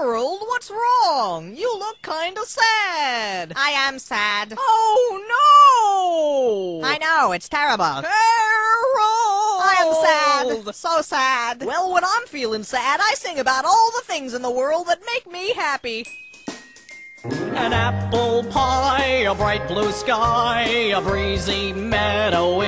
Harold, what's wrong? You look kinda sad. I am sad. Oh, no! I know, it's terrible. Harold! I am sad. So sad. Well, when I'm feeling sad, I sing about all the things in the world that make me happy. An apple pie, a bright blue sky, a breezy meadow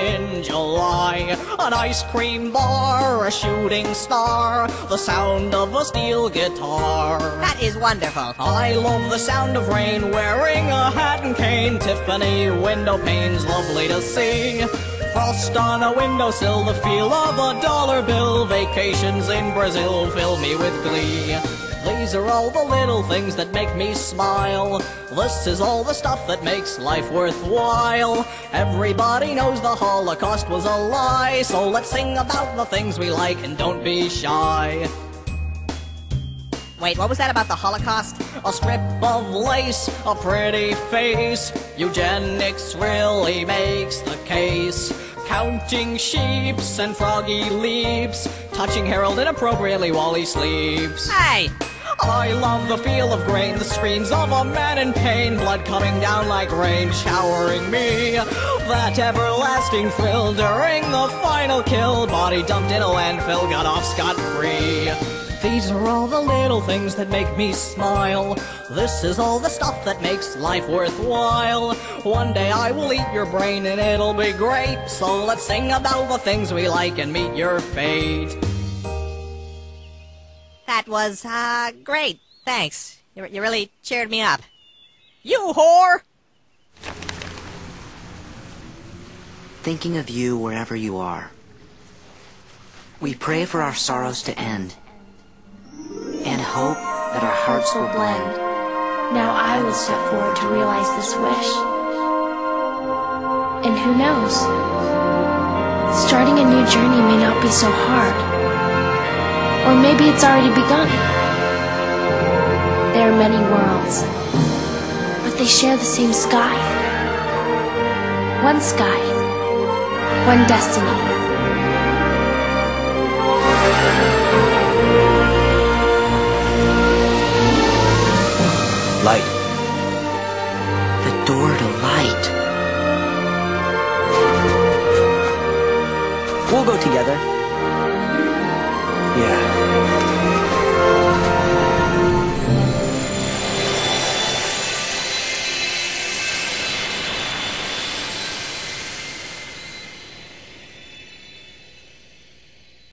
an ice cream bar, a shooting star, the sound of a steel guitar. That is wonderful. I love the sound of rain, wearing a hat and cane, Tiffany window panes, lovely to see. Frost on a windowsill, the feel of a dollar bill, vacations in Brazil fill me with glee. These are all the little things that make me smile. This is all the stuff that makes life worthwhile. Everybody knows the Holocaust was a lie, so let's sing about the things we like and don't be shy. Wait, what was that about the Holocaust? A strip of lace, a pretty face. Eugenics really makes the case. Counting sheeps and froggy leaps. Touching Harold inappropriately while he sleeps. Hey! I love the feel of grain, the screams of a man in pain, blood coming down like rain, showering me. That everlasting thrill during the final kill, body dumped in a landfill, got off scot free. These are all the little things that make me smile. This is all the stuff that makes life worthwhile. One day I will eat your brain and it'll be great. So let's sing about the things we like and meet your fate. That was, uh, great. Thanks. You, you really cheered me up. You whore! Thinking of you wherever you are. We pray for our sorrows to end and hope that our hearts will blend. Now I will step forward to realize this wish. And who knows? Starting a new journey may not be so hard. Or maybe it's already begun. There are many worlds, but they share the same sky. One sky, one destiny. Light. The door to light. We'll go together. Yeah.